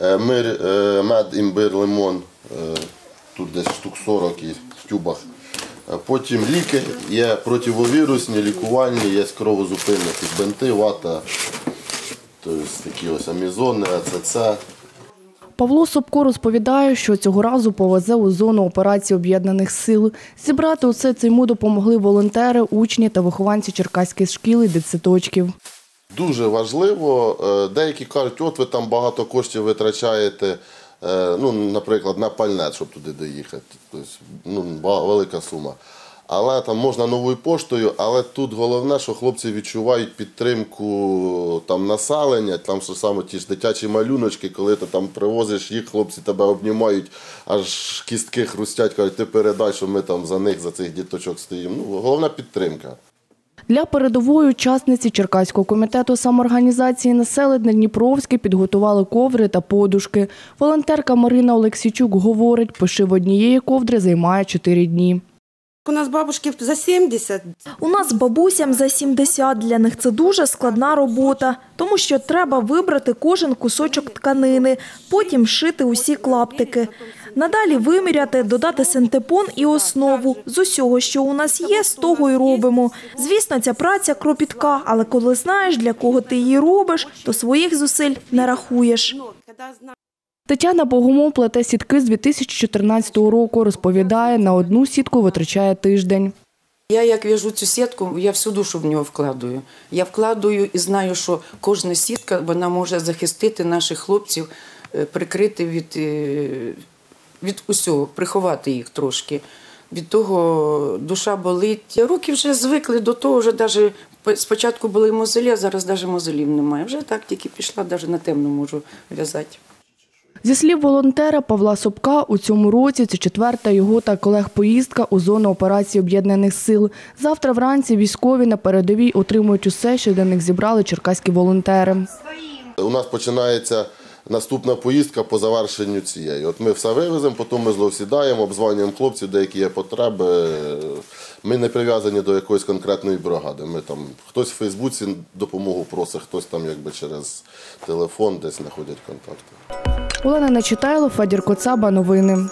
Е, Мир, е, мед, імбир, лимон. е, Тут десь штук 40 і в тюбах. Потім ліки, є противовірусні, лікувальні, є кровозупинники, бенти, вата, тобто такі ось амізони, АЦЦ. Павло Собко розповідає, що цього разу повезе у зону операції об'єднаних сил. Зібрати усе це йому допомогли волонтери, учні та вихованці черкаських шкіл і дитсадочків. Дуже важливо. Е, Деякі кажуть, от ви там багато коштів витрачаєте, е, ну, наприклад, на пальне, щоб туди доїхати. Тобто, ну, велика сума. Але там можна новою поштою, але тут головне, що хлопці відчувають підтримку там, населення, там що саме ті ж дитячі малюночки, коли ти там привозиш їх, хлопці тебе обнімають, аж кістки хрустять, кажуть, ти передай, що ми там за них, за цих діточок стоїмо. Ну, головна підтримка. Для передової учасниці Черкаського комітету самоорганізації населення Дніпровське підготували ковдри та подушки. Волонтерка Марина Олексійчук говорить, пошив однієї ковдри займає 4 дні. У нас бабушки за 70. У нас бабусям за 70, для них це дуже складна робота, тому що треба вибрати кожен кусочок тканини, потім шити усі клаптики. Надалі виміряти, додати синтепон і основу. З усього, що у нас є, з того й робимо. Звісно, ця праця кропітка, але коли знаєш, для кого ти її робиш, то своїх зусиль не рахуєш. Тетяна Богомол плете сітки з 2014 року. Розповідає, на одну сітку витрачає тиждень. Я як в'яжу цю сітку, я всю душу в нього вкладаю. Я вкладаю і знаю, що кожна сітка вона може захистити наших хлопців, е, прикрити від, е, від усього, приховати їх трошки. Від того душа болить. Руки вже звикли до того, вже навіть спочатку були мозолі, а зараз навіть мозолів немає. Вже так тільки пішла, навіть на темно можу в'язати. Зі слів волонтера Павла Собка, у цьому році це четверта його та колег поїздка у зону операції об'єднаних сил. Завтра вранці військові на передовій отримують усе, що для них зібрали черкаські волонтери. У нас починається наступна поїздка по завершенню цієї. От ми все вивеземо, потім ми зловсідаємо, обзванюємо хлопців, деякі є потреби. Ми не прив'язані до якоїсь конкретної бригади. Ми там хтось в Фейсбуці допомогу просить, хтось там якби через телефон десь знаходять контакти. Олена Нечитайло, Федір Коцаба. Новини.